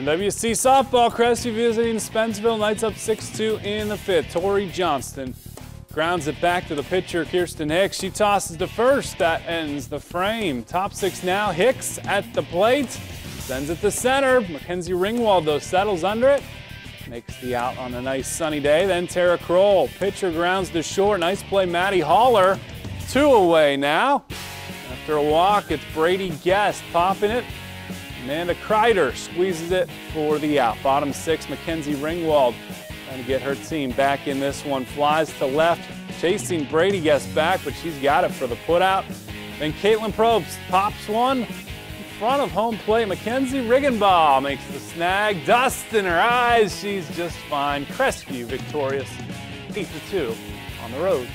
NWC softball, Crestview visiting Spencerville. Knights up 6-2 in the fifth. Tori Johnston grounds it back to the pitcher, Kirsten Hicks. She tosses to first. That ends the frame. Top six now. Hicks at the plate. Sends it to center. Mackenzie Ringwald, though, settles under it. Makes the out on a nice sunny day. Then Tara Kroll. Pitcher grounds to short. Nice play, Maddie Haller. Two away now. After a walk, it's Brady Guest popping it. Amanda Kreider squeezes it for the out. Bottom six, Mackenzie Ringwald trying to get her team back in this one. Flies to left, chasing Brady Guest back, but she's got it for the putout. Then Caitlin Probst pops one in front of home plate. Mackenzie Riggenbaugh makes the snag. Dust in her eyes. She's just fine. Crestview victorious 8 2 on the road.